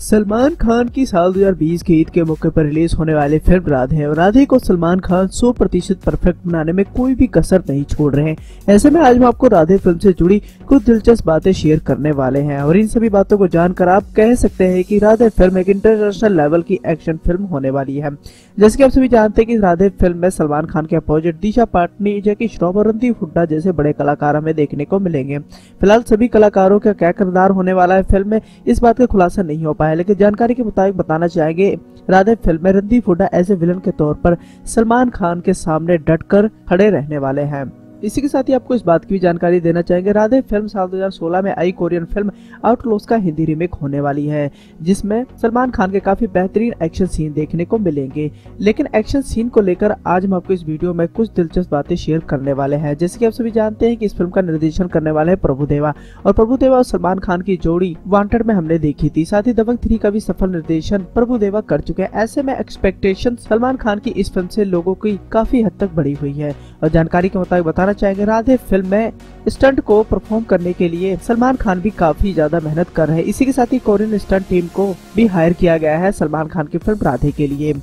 सलमान खान की साल 2020 के ईद के मौके पर रिलीज़ होने वाली फ़िल्म राधे और राधे को सलमान खान 100 प्रतिशत परफेक्ट बनाने में कोई भी कसर नहीं छोड़ रहे हैं। ऐसे में आज हम आपको राधे फ़िल्म से जुड़ी कुछ दिलचस्प बातें शेयर करने वाले हैं और इन सभी बातों को जानकर आप कह सकते हैं कि राधे फ़िल्म एक इंटरनेशनल लेवल की एक्शन फ़िल्म होने वाली है। जैसे कि आप सभी जानते हैं कि राधे फ़िल्म में सलमान खान के अपोजिट दिशा पाटनी, जैकी श्रॉफ और रणदीप हुड्डा जैसे बड़े कलाकार हमें देखने को मिलेंगे। फ़िलहाल सभी कलाकारों का क्या किरदार होने वाला है फ़िल्म में, इस बात का खुलासा नहीं हो पाया। लेकिन जानकारी के मुताबिक बताना चाहेंगे, राधे फ़िल्म में रणदीप हुड्डा ऐसे विलन के तौर पर सलमान खान के सामने डटकर खड़े रहने वाले हैं। इसी के साथ ही आपको इस बात की भी जानकारी देना चाहेंगे। राधे फ़िल्म साल 2016 में आई कोरियन फ़िल्म आउटलोस का हिंदी रीमेक होने वाली है, जिसमें सलमान खान के काफ़ी बेहतरीन एक्शन सीन देखने को मिलेंगे। लेकिन एक्शन सीन को लेकर आज हम आपको इस वीडियो में कुछ दिलचस्प बातें शेयर करने वाले हैं। जैसे कि आप सभी जानते हैं कि इस फ़िल्म का निर्देशन करने वाले हैं प्रभुदेवा, और प्रभुदेवा और सलमान खान की जोड़ी वांटेड में हमने देखी थी। साथ ही दबंग थ्री का भी सफल निर्देशन प्रभुदेवा कर चुके हैं। ऐसे में एक्सपेक्टेशन सलमान खान की इस फ़िल्म से लोगों की काफ़ी हद तक बढ़ी हुई है। और जानकारी के मुताबिक बताना चाहेंगे। राधे, फ़िल्म में स्टंट को परफॉर्म करने के लिए सलमान खान भी काफ़ी ज़्यादा मेहनत कर रहे हैं। इसी के साथ ही कोरियन स्टंट टीम को भी हायर किया गया है, सलमान खान की फ़िल्म राधे के लिए।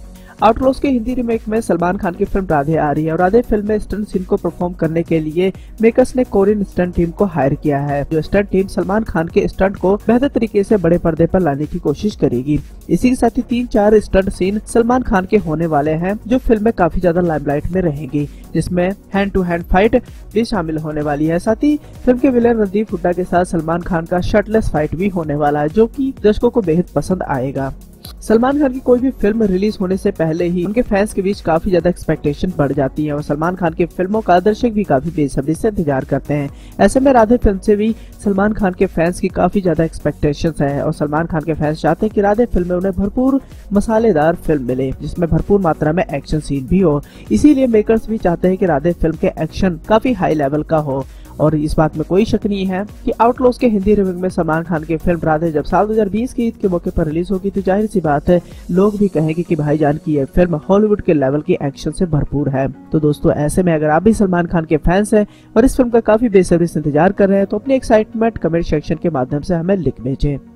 आउटलॉस के हिंदी रिमेक में सलमान खान की फ़िल्म राधे आ रही है और राधे फ़िल्म में स्टंट सीन को परफॉर्म करने के लिए मेकर्स ने कोरियन स्टंट टीम को हायर किया है। जो स्टंट टीम सलमान खान के स्टंट को बेहतर तरीके से बड़े पर्दे पर लाने की कोशिश करेगी। इसी के साथ ही तीन चार स्टंट सीन सलमान खान के होने वाले हैं, जो फ़िल्म में काफ़ी ज़्यादा लाइमलाइट में रहेंगी, जिसमें हैंड टू हैंड फाइट भी शामिल होने वाली है। साथ ही फ़िल्म के विलेन रणदीप हुड्डा के साथ सलमान खान का शर्टलेस फाइट भी होने वाला है, जो कि दर्शकों को बेहद पसंद आएगा। सलमान खान की कोई भी फ़िल्म रिलीज़ होने से पहले ही उनके फैंस के बीच काफ़ी ज़्यादा एक्सपेक्टेशन बढ़ जाती है और सलमान खान की फ़िल्मों का दर्शक भी काफ़ी बेसब्री से इंतज़ार करते हैं। ऐसे में राधे फ़िल्म से भी सलमान खान के फैंस की काफ़ी ज़्यादा एक्सपेक्टेशन है और सलमान खान के फैंस चाहते हैं कि राधे फ़िल्म में उन्हें भरपूर मसालेदार फ़िल्म मिले, जिसमें भरपूर मात्रा में एक्शन सीन भी हो। इसीलिए मेकर्स भी चाहते हैं कि राधे फ़िल्म के एक्शन काफ़ी हाई लेवल का हो। और इस बात में कोई शक नहीं है कि आउटलॉस के हिंदी रिमेक में सलमान खान की फ़िल्म राधे जब साल 2020 की ईद के मौके पर रिलीज़ होगी तो ज़ाहिर सी बात है, लोग भी कहेंगे कि भाईजान की यह फ़िल्म हॉलीवुड के लेवल की एक्शन से भरपूर है। तो दोस्तों, ऐसे में अगर आप भी सलमान खान के फैंस है और इस फ़िल्म का काफ़ी बेसब्री इंतज़ार कर रहे हैं तो अपनी एक्साइटमेंट कमेंट सेक्शन के माध्यम से हमें लिख भेजें।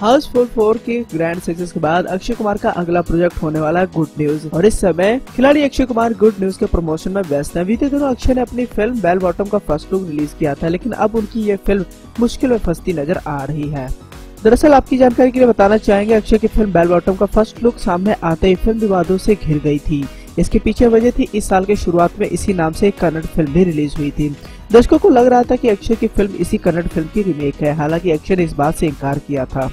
हाउसफुल फोर के ग्रैंड सक्सेस के बाद अक्षय कुमार का अगला प्रोजेक्ट होने वाला गुड न्यूज़ और इस समय खिलाड़ी अक्षय कुमार गुड न्यूज़ के प्रमोशन में व्यस्त हैं। बीते दिनों अक्षय ने अपनी फ़िल्म बेल बॉटम का फ़र्स्ट लुक रिलीज़ किया था, लेकिन अब उनकी ये फ़िल्म मुश्किल में फंसती नज़र आ रही है। दरअसल आपकी जानकारी के लिए बताना चाहेंगे, अक्षय की फ़िल्म बेल बॉटम का फ़र्स्ट लुक सामने आते ही फ़िल्म विवादों से घिर गई थी। इसके पीछे वजह थी, इस साल के शुरुआत में इसी नाम से एक कन्नड़ फ़िल्म भी रिलीज़ हुई थी। दर्शकों को लग रहा था कि अक्षय की फ़िल्म इसी कन्नड़ फ़िल्म की रीमेक है। हालाँकि अक्षय ने इस बात से इनकार किया था।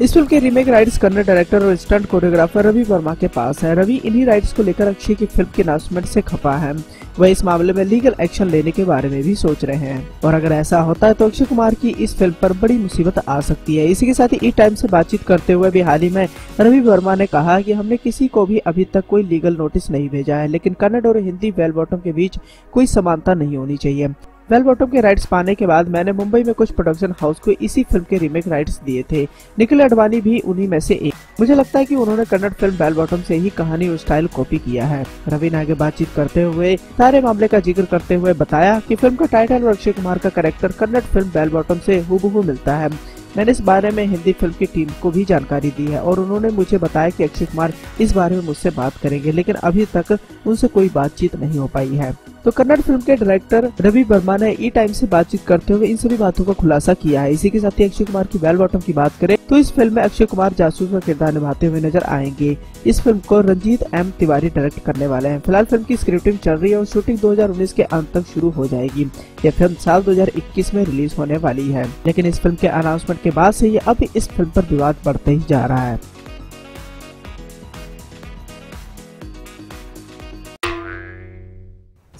इस फ़िल्म के रीमेक राइट्स कन्नड़ डायरेक्टर और स्टंट कोरियोग्राफर रवि वर्मा के पास है। रवि इन्हीं राइट्स को लेकर अक्षय की फ़िल्म के अनाउंसमेंट से खपा है। वह इस मामले में लीगल एक्शन लेने के बारे में भी सोच रहे हैं। और अगर ऐसा होता है तो अक्षय कुमार की इस फ़िल्म पर बड़ी मुसीबत आ सकती है। इसी के साथ ही ई टाइम से बातचीत करते हुए भी हाल ही में रवि वर्मा ने कहा कि हमने किसी को भी अभी तक कोई लीगल नोटिस नहीं भेजा है, लेकिन कन्नड़ और हिंदी वेल बॉटम के बीच कोई समानता नहीं होनी चाहिए। वेल बॉटम के राइट्स पाने के बाद मैंने मुंबई में कुछ प्रोडक्शन हाउस को इसी फ़िल्म के रीमेक राइट्स दिए थे। निखिल अडवाणी भी उन्हीं में से एक। मुझे लगता है कि उन्होंने कन्नड़ फ़िल्म बेल बॉटम से ही कहानी और स्टाइल कॉपी किया है। रवि ने आगे बातचीत करते हुए, सारे मामले का ज़िक्र करते हुए बताया कि फ़िल्म का टाइटल और अक्षय कुमार का character Kannada film bell bottom से हूबहू मिलता है। मैंने इस बारे में हिंदी फ़िल्म की टीम को भी जानकारी दी है और उन्होंने मुझे बताया कि अक्षय कुमार इस बारे में मुझसे बात करेंगे, लेकिन अभी तक उनसे कोई बातचीत नहीं हो पाई है। तो कन्नड़ फ़िल्म के डायरेक्टर रवि वर्मा ने ई टाइम से बातचीत करते हुए इन सभी बातों का खुलासा किया है। इसी के साथ ही अक्षय कुमार की बेल बॉटम की बात करें तो इस फ़िल्म में अक्षय कुमार जासूस का किरदार निभाते हुए नज़र आएँगे। इस फ़िल्म को रंजीत एम तिवारी डायरेक्ट करने वाले हैं। फ़िलहाल फ़िल्म की स्क्रिप्टिंग चल रही है और शूटिंग 2019 के अंत तक शुरू हो जाएगी। यह फ़िल्म साल 2021 में रिलीज़ होने वाली है। लेकिन इस फ़िल्म के अनाउंसमेंट के बाद से ये अब इस फ़िल्म पर विवाद बढ़ते ही जा रहा है।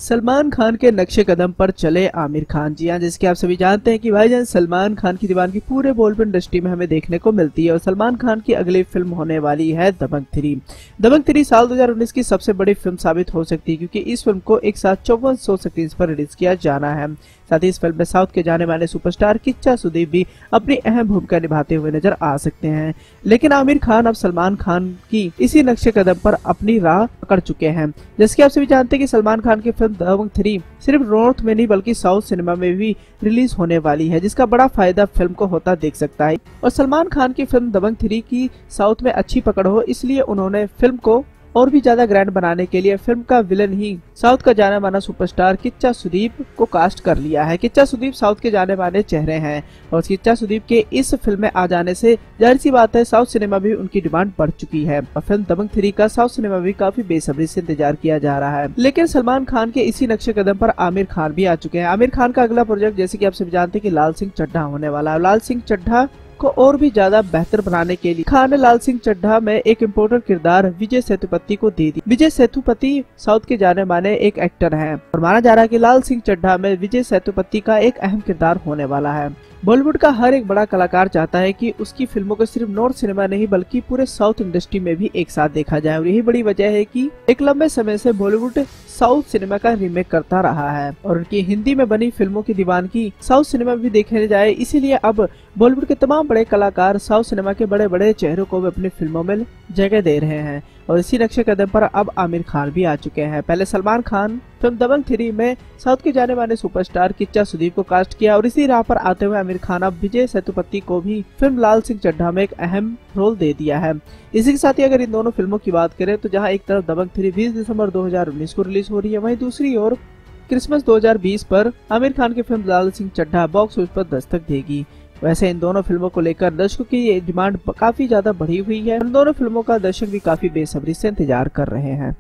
सलमान खान के नक्शे कदम पर चले आमिर खान। जी हाँ जिसके आप सभी जानते हैं कि भाईजान सलमान खान की दीवान की पूरे बॉलीवुड इंडस्ट्री में हमें देखने को मिलती है और सलमान खान की अगली फ़िल्म होने वाली है दबंग थ्री। दबंग थ्री साल 2019 की सबसे बड़ी फ़िल्म साबित हो सकती है क्योंकि इस फ़िल्म को एक साथ चौवन सौ स्क्रीन पर रिलीज़ किया जाना है। साथ ही इस फ़िल्म में साउथ के जाने माने सुपरस्टार किच्चा सुदीप भी अपनी अहम भूमिका निभाते हुए नज़र आ सकते हैं। लेकिन आमिर खान, अब सलमान खान की इसी नक्शे कदम पर अपनी राह पकड़ चुके हैं। जैसे आप सभी जानते हैं कि सलमान खान की फ़िल्म दबंग थ्री सिर्फ़ नॉर्थ में नहीं, बल्कि साउथ सिनेमा में भी रिलीज़ होने वाली है, जिसका बड़ा फ़ायदा फ़िल्म को होता देख सकता है। और सलमान खान की फ़िल्म दबंग थ्री की साउथ में अच्छी पकड़ हो, इसलिए उन्होंने फ़िल्म को और भी ज़्यादा ग्रैंड बनाने के लिए फ़िल्म का विलन ही साउथ का जाना माना सुपरस्टार किच्चा सुदीप को कास्ट कर लिया है। किच्चा सुदीप साउथ के जाने माने चेहरे हैं और किच्चा सुदीप के इस फ़िल्म में आ जाने से ज़ाहिर सी बात है साउथ सिनेमा भी उनकी डिमांड बढ़ चुकी है। और फ़िल्म दबंग थ्री का साउथ सिनेमा भी काफ़ी बेसब्री से इंतज़ार किया जा रहा है। लेकिन सलमान खान के इसी नक्शे कदम पर आमिर खान भी आ चुके हैं। आमिर खान का अगला प्रोजेक्ट जैसे की आप सभी जानते हैं की लाल सिंह चड्ढा होने वाला है। लाल सिंह चड्ढा को और भी ज़्यादा बेहतर बनाने के लिए। खान ने लाल सिंह चड्ढा में एक इम्पोर्टेंट किरदार विजय सेतुपति को दे दी। विजय सेतुपति साउथ के जाने माने एक एक्टर हैं। और माना जा रहा है कि लाल सिंह चड्ढा में विजय सेतुपति का एक अहम किरदार होने वाला है। बॉलीवुड का हर एक बड़ा कलाकार चाहता है कि उसकी फ़िल्मों को सिर्फ़ नॉर्थ सिनेमा नहीं, बल्कि पूरे साउथ इंडस्ट्री में भी एक साथ देखा जाए। और यही बड़ी वजह है कि एक लंबे समय से बॉलीवुड साउथ सिनेमा का रीमेक करता रहा है और उनकी हिंदी में बनी फ़िल्मों की दीवानगी साउथ सिनेमा भी देखने जाए। इसीलिए अब बॉलीवुड के तमाम बड़े कलाकार साउथ सिनेमा के बड़े बड़े चेहरों को भी अपनी फ़िल्मों में जगह दे रहे हैं। और इसी नक्शे कदम पर अब आमिर खान भी आ चुके हैं। पहले सलमान खान, फ़िल्म दबंग थ्री में साउथ के जाने माने सुपरस्टार किच्चा सुदीप को कास्ट किया और इसी राह पर आते हुए आमिर खान अब विजय सेतुपति को भी फ़िल्म लाल सिंह चड्ढा में एक अहम रोल दे दिया है। इसी के साथ ही अगर इन दोनों फ़िल्मों की बात करें तो जहाँ एक तरफ़ दबंग थ्री बीस दिसंबर 2019 को रिलीज़ हो रही है। वहीं दूसरी ओर, क्रिसमस 2020 पर आमिर खान की film Laal Singh Chaddha box office पर दस्तक देगी। वैसे इन दोनों फ़िल्मों को लेकर दर्शकों की डिमांड काफ़ी ज़्यादा बढ़ी हुई है। इन दोनों फ़िल्मों का दर्शक भी काफ़ी बेसब्री से इंतज़ार कर रहे हैं।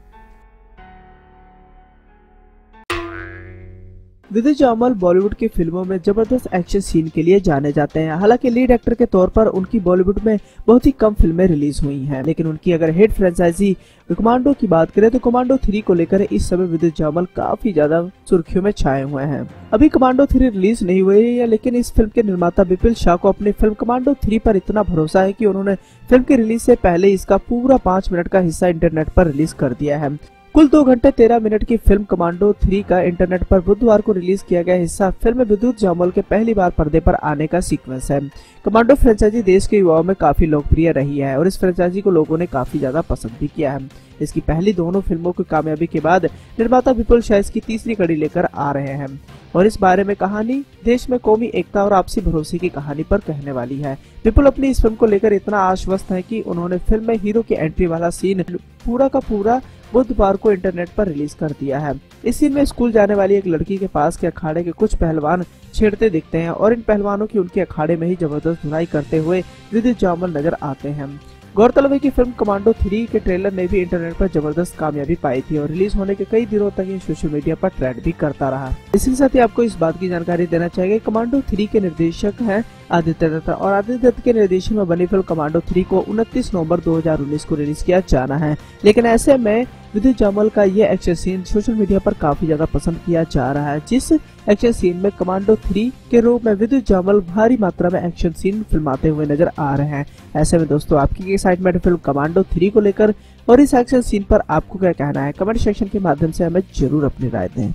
विजय जामल बॉलीवुड की फ़िल्मों में ज़बरदस्त एक्शन सीन के लिए जाने जाते हैं। हालाँकि लीड एक्टर के तौर पर उनकी बॉलीवुड में बहुत ही कम फ़िल्में रिलीज़ हुई हैं। लेकिन उनकी अगर हिट फ्रेंचाइजी कमांडो की बात करें तो कमांडो थ्री को लेकर इस समय विद्युत जामल काफ़ी ज़्यादा सुर्खियों में छाए हुए हैं। अभी कमांडो थ्री रिलीज़ नहीं हुई है लेकिन इस फ़िल्म के निर्माता विपिल शाह को अपनी फ़िल्म कमांडो थ्री पर इतना भरोसा है की उन्होंने फ़िल्म के रिलीज़ से पहले इसका पूरा पाँच मिनट का हिस्सा इंटरनेट पर रिलीज़ कर दिया है। कुल दो घंटे तेरह मिनट की फ़िल्म कमांडो थ्री का इंटरनेट पर बुधवार को रिलीज़ किया गया हिस्सा फ़िल्म विद्युत जामल के पहली बार पर्दे पर आने का सीक्वेंस है। कमांडो फ्रेंचाइजी देश के युवाओं में काफ़ी लोकप्रिय रही है और इस फ्रेंचाइजी को लोगों ने काफ़ी ज़्यादा पसंद भी किया है। इसकी पहली दोनों फ़िल्मों की कामयाबी के बाद निर्माता विपुल शाह इसकी तीसरी कड़ी लेकर आ रहे हैं। और इस बारे में कहानी, देश में कौमी एकता और आपसी भरोसे की कहानी पर कहने वाली है। विपुल अपनी इस फ़िल्म को लेकर इतना आश्वस्त है कि उन्होंने फ़िल्म में हीरो की एंट्री वाला सीन पूरा का पूरा बुधवार को इंटरनेट पर रिलीज़ कर दिया है। इस में स्कूल जाने वाली एक लड़की के पास के अखाड़े के कुछ पहलवान छेड़ते दिखते हैं और इन पहलवानों की उनके अखाड़े में ही ज़बरदस्त धुनाई करते हुए विद्युत जामल नज़र आते हैं। गौरतलब है कि फ़िल्म कमांडो थ्री के ट्रेलर ने भी इंटरनेट पर ज़बरदस्त कामयाबी पाई थी और रिलीज़ होने के कई दिनों तक ये सोशल मीडिया पर ट्रेंड भी करता रहा। इसी के साथ ही आपको इस बात की जानकारी देना चाहिए कमांडो थ्री के निर्देशक हैं आदित्य दत्त और आदित्य दत्त के निर्देशन में बनी फ़िल्म कमांडो थ्री को उनतीस नवंबर दो हज़ार उन्नीस को रिलीज़ किया जाना है। लेकिन ऐसे में विद्युत जामल का ये एक्शन सीन सोशल मीडिया पर काफ़ी ज़्यादा पसंद किया जा रहा है, जिस एक्शन सीन में कमांडो थ्री के रूप में विद्युत जामल भारी मात्रा में एक्शन सीन फिल्माते हुए नज़र आ रहे हैं। ऐसे में दोस्तों, आपकी एक्साइटमेंट फ़िल्म कमांडो थ्री को लेकर और इस एक्शन सीन पर आपको क्या कहना है कमेंट सेक्शन के माध्यम से हमें ज़रूर अपनी राय दें।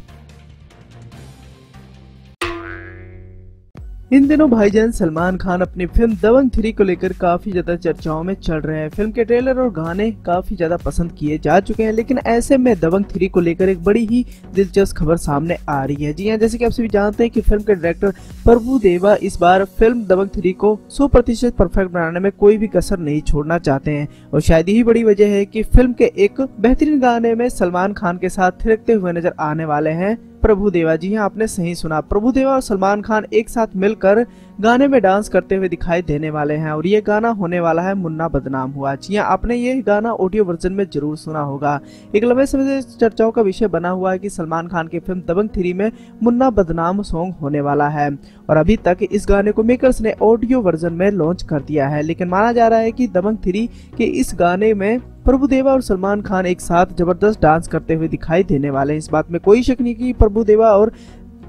इन दिनों भाईजान सलमान खान अपनी फ़िल्म दबंग थ्री को लेकर काफ़ी ज़्यादा चर्चाओं में चल रहे हैं। फ़िल्म के ट्रेलर और गाने काफ़ी ज़्यादा पसंद किए जा चुके हैं, लेकिन ऐसे में दबंग थ्री को लेकर एक बड़ी ही दिलचस्प खबर सामने आ रही है। जी हाँ जैसे कि आप सभी जानते हैं कि फ़िल्म के डायरेक्टर प्रभु देवा इस बार फ़िल्म दबंग थ्री को सौ प्रतिशत परफेक्ट बनाने में कोई भी कसर नहीं छोड़ना चाहते हैं। और शायद यही बड़ी वजह है की फ़िल्म के एक बेहतरीन गाने में सलमान खान के साथ थिरकते हुए नज़र आने वाले हैं। प्रभु देवा जी हाँ आपने सही सुना। प्रभुदेवा और सलमान खान एक साथ मिलकर गाने में डांस करते हुए दिखाई देने वाले हैं और ये गाना होने वाला है मुन्ना बदनाम हुआ। जी हाँ आपने ये गाना ऑडियो वर्जन में ज़रूर सुना होगा। एक लंबे समय से चर्चाओं का विषय बना हुआ है कि सलमान खान की फ़िल्म दबंग थ्री में मुन्ना बदनाम सॉन्ग होने वाला है और अभी तक इस गाने को मेकर्स ने ऑडियो वर्जन में लॉन्च कर दिया है। लेकिन माना जा रहा है की दबंग थ्री के इस गाने में प्रभुदेवा और सलमान खान एक साथ ज़बरदस्त डांस करते हुए दिखाई देने वाले हैं। इस बात में कोई शक नहीं कि प्रभुदेवा और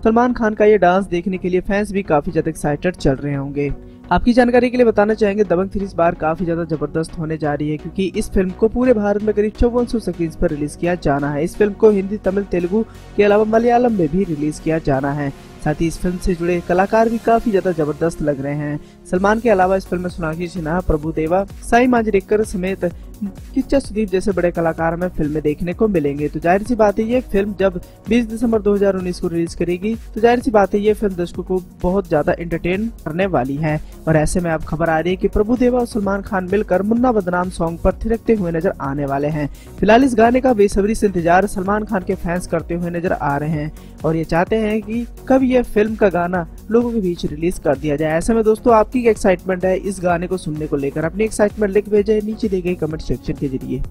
सलमान खान का ये डांस देखने के लिए फैंस भी काफ़ी ज़्यादा एक्साइटेड चल रहे होंगे। आपकी जानकारी के लिए बताना चाहेंगे, दबंग थ्री इस बार काफ़ी ज़्यादा ज़बरदस्त होने जा रही है क्योंकि इस फ़िल्म को पूरे भारत में करीब चौवन सौ स्क्रीन पर रिलीज़ किया जाना है। इस फ़िल्म को हिंदी, तमिल, तेलुगू के अलावा मलयालम में भी रिलीज़ किया जाना है। साथ ही इस फ़िल्म से जुड़े कलाकार भी काफ़ी ज़्यादा ज़बरदस्त लग रहे हैं। सलमान के अलावा इस फ़िल्म में सोनाक्षी सिन्हा प्रभु देवा साई मांजरेकर समेत किच्चा सुदीप जैसे बड़े कलाकार हमें फ़िल्म में देखने को मिलेंगे। तो ज़ाहिर सी बात है, ये फ़िल्म जब 20 दिसंबर 2019 को रिलीज़ करेगी तो ज़ाहिर सी बात है, ये फ़िल्म दर्शकों को बहुत ज़्यादा एंटरटेन करने वाली है। और ऐसे में अब खबर आ रही है कि प्रभु देवा और सलमान खान मिलकर मुन्ना बदनाम सॉन्ग पर थिरकते हुए नज़र आने वाले हैं। फ़िलहाल इस गाने का बेसब्री से इंतज़ार सलमान खान के फैंस करते हुए नज़र आ रहे हैं। और ये चाहते हैं कि कब ये फ़िल्म का गाना लोगों के बीच रिलीज़ कर दिया जाए। ऐसे में दोस्तों, आपकी एक्साइटमेंट है इस गाने को सुनने को लेकर? अपनी एक्साइटमेंट लिख भेजे, नीचे दी गई कमेंट सेक्शन के ज़रिए।